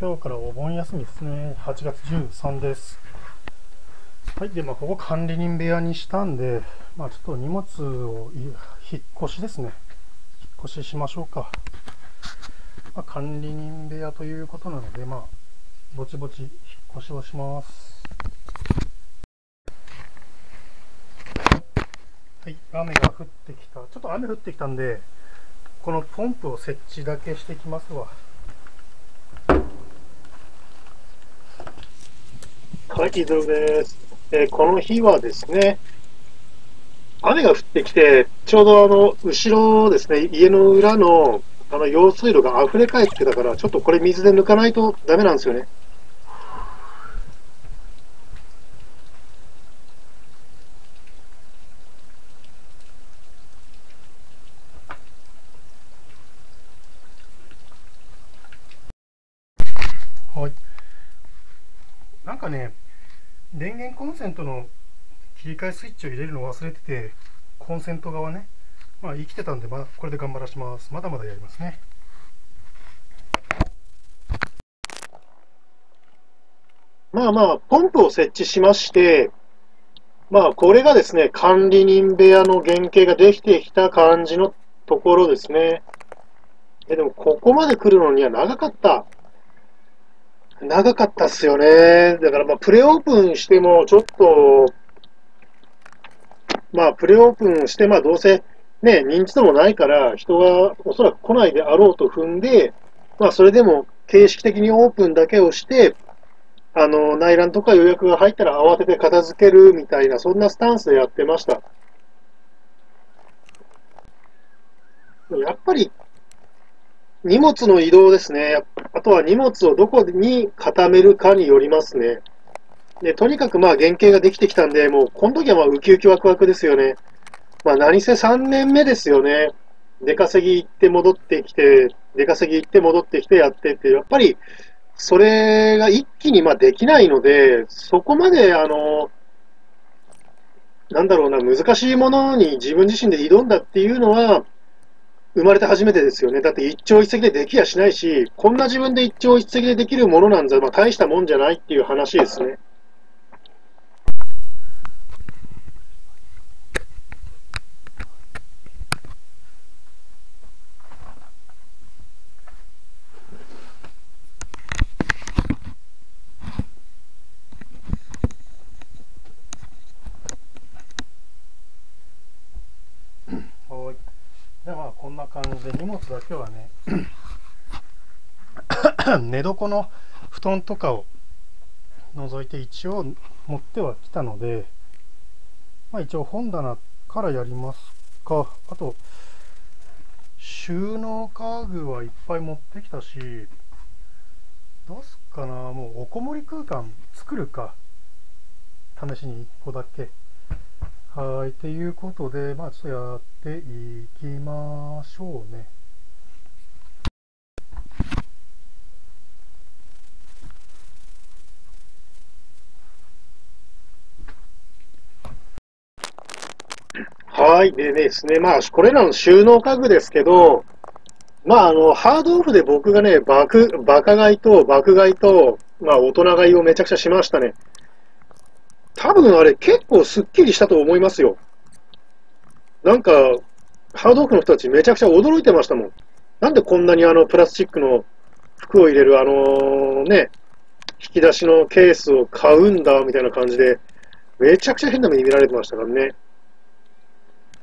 今日からお盆休みですね。8月13です。はい。で、まあ、ここ管理人部屋にしたんで、まあ、ちょっと荷物を引っ越しですね。引っ越ししましょうか。まあ、管理人部屋ということなので、まあ、ぼちぼち引っ越しをします。はい。雨が降ってきた。ちょっと雨降ってきたんで、このポンプを設置だけしてきますわ。はい、イズルです、えーこの日はですね、雨が降ってきて、ちょうどあの、後ろですね、家の裏の、あの、用水路が溢れ返ってたから、ちょっとこれ水で抜かないとダメなんですよね。はい。なんかね、電源コンセントの切り替えスイッチを入れるのを忘れてて、コンセント側ね、まあ生きてたんで、まあこれで頑張らします。まだまだやりますね。まあまあ、ポンプを設置しまして、まあこれがですね、管理人部屋の原型ができてきた感じのところですね。えでもここまで来るのには長かった。長かったっすよね。だからまあ、プレオープンしても、ちょっと、まあ、プレオープンして、まあ、どうせ、ね、認知度もないから、人がおそらく来ないであろうと踏んで、まあ、それでも形式的にオープンだけをして、あの、内覧とか予約が入ったら慌てて片付けるみたいな、そんなスタンスでやってました。やっぱり、荷物の移動ですね。あとは荷物をどこに固めるかによりますね。でとにかくまあ原型ができてきたんで、もうこの時はまあウキウキワクワクですよね。まあ何せ3年目ですよね。出稼ぎ行って戻ってきて、出稼ぎ行って戻ってきてやってって、やっぱりそれが一気にまあできないので、そこまであの、なんだろうな、難しいものに自分自身で挑んだっていうのは、生まれて初めてですよね。だって一朝一夕でできやしないし、こんな自分で一朝一夕でできるものなんざ、まあ、大したもんじゃないっていう話ですね。はい。ではこんな感じで荷物だけはね 寝床の布団とかを除いて一応持ってはきたので、まあ、一応本棚からやりますか。あと収納家具はいっぱい持ってきたしどうすっかな。もうおこもり空間作るか。試しに1個だけ。はい、ということで、まあ、ちょっとやっていきましょうね。はい、でですね、まあ、これらの収納家具ですけど、まあ、あの、ハードオフで僕がね、爆、バカ買いと爆買いと、まあ、大人買いをめちゃくちゃしましたね。多分あれ結構スッキリしたと思いますよ。なんか、ハードオフの人たちめちゃくちゃ驚いてましたもん。なんでこんなにあのプラスチックの服を入れるあのね、引き出しのケースを買うんだみたいな感じで、めちゃくちゃ変な目に見られてましたからね。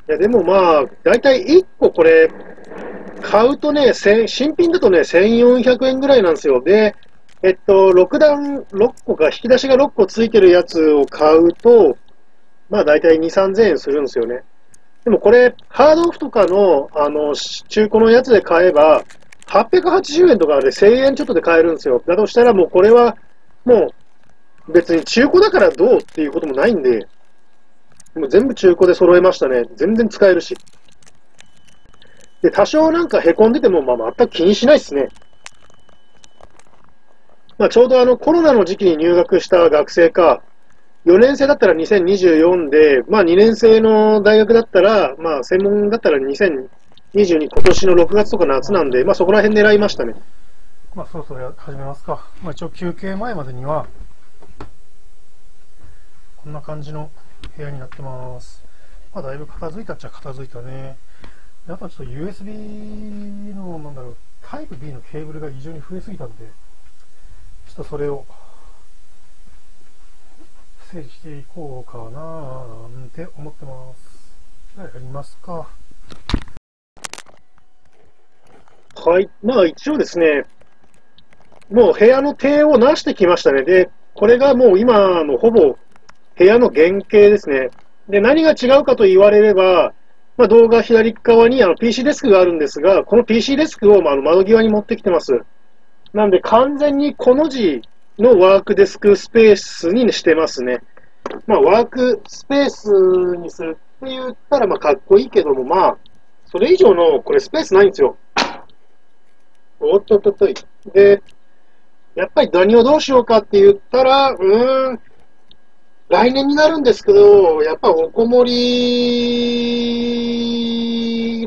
いや、でもまあ、だいたい1個これ、買うとね、新品だとね、1400円ぐらいなんですよ。で、えっと、6段6個か、引き出しが6個ついてるやつを買うと、まあ大体2、3000円するんですよね。でもこれ、ハードオフとかの、あの、中古のやつで買えば、880円とかで1000円ちょっとで買えるんですよ。だとしたらもうこれは、もう、別に中古だからどうっていうこともないんで、もう全部中古で揃えましたね。全然使えるし。で、多少なんか凹んでても、まあ全く気にしないですね。まあ、ちょうどあのコロナの時期に入学した学生か、4年生だったら2024で、まあ、2年生の大学だったら、まあ、専門だったら2022、今年の6月とか夏なんで、まあ、そこら辺狙いましたね。まあそろそろ始めますか。まあ一応休憩前までには、こんな感じの部屋になってます。まあだいぶ片付いたっちゃ片付いたね。あとはちょっと USB の、なんだろう、タイプ B のケーブルが異常に増えすぎたんで、ちょっとそれを整理していこうかななんて思ってます。じゃあやりますか？はい。まあ一応ですね、もう部屋の手をなしてきましたね。で、これがもう今のほぼ部屋の原型ですね。で、何が違うかと言われれば、まあ、動画左側にあの PC デスクがあるんですが、この PC デスクをまあの窓際に持ってきてます。なんで完全にこの字のワークデスクスペースにしてますね。まあ、ワークスペースにするって言ったらまあかっこいいけども、まあ、それ以上のこれスペースないんですよ。おっとっとっとい。で、やっぱり何をどうしようかって言ったら、うーん、来年になるんですけど、やっぱおこもり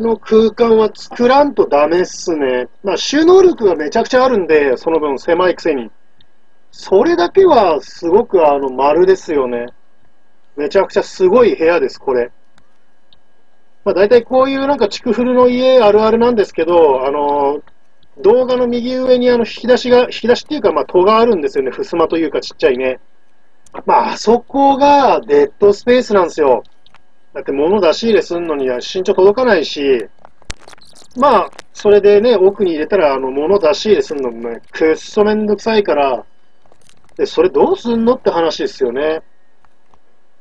の空間は作らんとダメっすね。まあ収納力がめちゃくちゃあるんで、その分狭いくせに。それだけはすごくあの丸ですよね。めちゃくちゃすごい部屋です、これ。まあ大体こういうなんか築古の家あるあるなんですけど、あの動画の右上にあの引き出しが、引き出しっていうか、まあ、戸があるんですよね。襖というかちっちゃいね。まあ、あそこがデッドスペースなんですよ。だって物出し入れするのには身長届かないし、まあ、それでね、奥に入れたら、あの、物出し入れするのもね、くっそめんどくさいから、で、それどうすんのって話ですよね。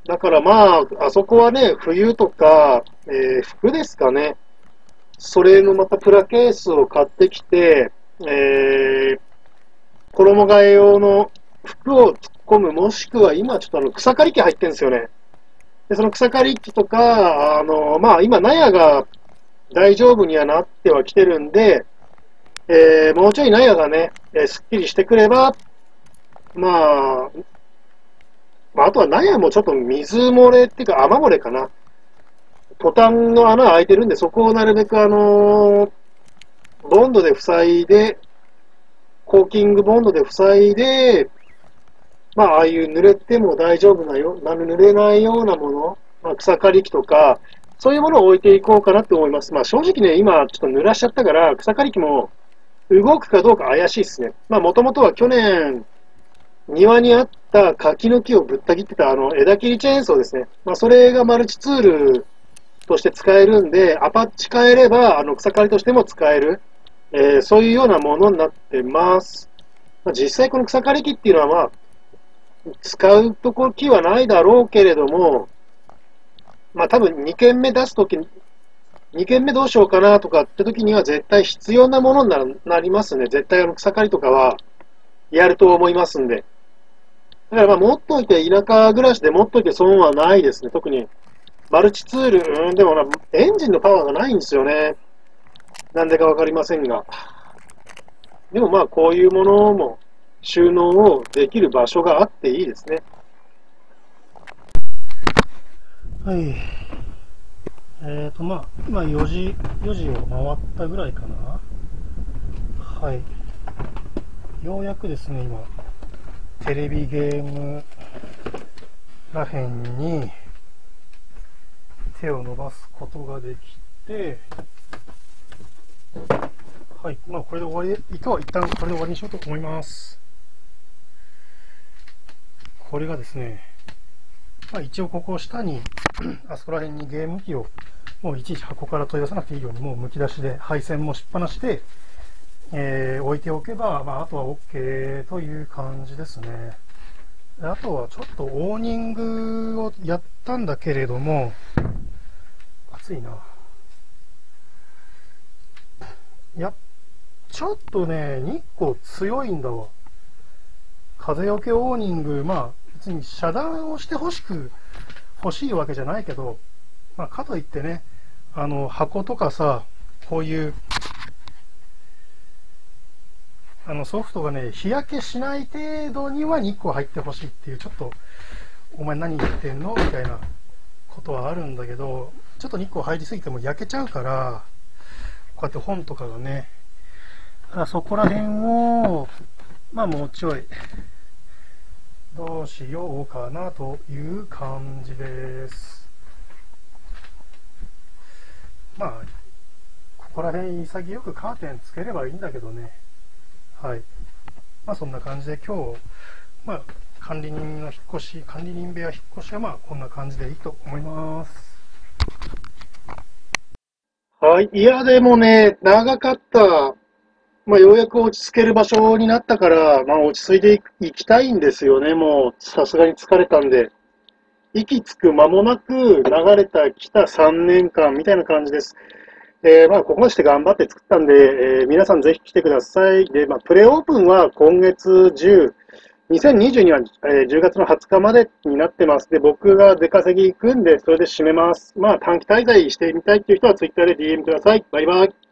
だからまあ、あそこはね、冬とか、えー、服ですかね。それのまたプラケースを買ってきて、えー、衣替え用の服を込む、もしくは今ちょっとあの草刈り機入ってるんですよね。で、その草刈り機とか、あの、まあ今納屋が大丈夫にはなってはきてるんで、えー、もうちょい納屋がね、えー、すっきりしてくれば、まあ、まあ、あとは納屋もちょっと水漏れっていうか雨漏れかな。トタンの穴開いてるんで、そこをなるべくあのボンドで塞いで、コーキングボンドで塞いで、まあ、ああいう濡れても大丈夫なよ、濡れないようなもの、まあ、草刈り機とか、そういうものを置いていこうかなって思います。まあ、正直ね、今ちょっと濡らしちゃったから、草刈り機も動くかどうか怪しいですね。まあ、もともとは去年、庭にあった柿の木をぶった切ってたあの枝切りチェーンソーですね。まあ、それがマルチツールとして使えるんで、アパッチ変えれば、あの、草刈りとしても使える、えー、そういうようなものになってます。まあ、実際この草刈り機っていうのは、まあ、使うとこ木はないだろうけれども、まあ多分2件目出すとき、2件目どうしようかなとかって時には絶対必要なものになりますね。絶対あの草刈りとかはやると思いますんで。だからまあ持っといて、田舎暮らしで持っといて損はないですね。特にマルチツール、うん、でもな、エンジンのパワーがないんですよね。なんでかわかりませんが。でもまあ、こういうものも収納をできる場所があっていいですね。はい。えっ、ー、と、まあ、今4時、4時を回ったぐらいかな。はい。ようやくですね、今、テレビゲームらへんに、手を伸ばすことができて、はい。まあ、これで終わり、今日は一旦これで終わりにしようと思います。これがですね、まあ、一応ここ下に あそこら辺にゲーム機を、もういちいち箱から取り出さなくていいように、もう剥き出しで、配線もしっぱなしで、えー、置いておけば、まあ、あとは OK という感じですね。あとはちょっとオーニングをやったんだけれども、暑いな。いや、ちょっとね、日光強いんだわ。風よけオーニング、まあ、別に遮断をしてほしく、欲しいわけじゃないけど、まあ、かといってね、あの、箱とかさ、こういう、あの、ソフトがね、日焼けしない程度には日光入ってほしいっていう、ちょっと、お前何言ってんのみたいなことはあるんだけど、ちょっと日光入りすぎても焼けちゃうから、こうやって本とかがね、だからそこら辺を、まあもうちょい、どうしようかなという感じです。まあ、ここら辺潔くカーテンつければいいんだけどね。はい。まあそんな感じで今日、まあ管理人の引っ越し、管理人部屋引っ越しはまあこんな感じでいいと思います。はい。いや、でもね、長かった。まあ、ようやく落ち着ける場所になったから、まあ、落ち着いていきたいんですよね。もう、さすがに疲れたんで。息つく間もなく流れたきた3年間みたいな感じです。えーまあ、ここまでして頑張って作ったんで、えー皆さんぜひ来てください。で、まあ、プレオープンは今月10、2022は、えー10月の20日までになってます。で、僕が出稼ぎ行くんで、それで締めます。まあ、短期滞在してみたいっていう人は Twitter で DM ください。バイバイ。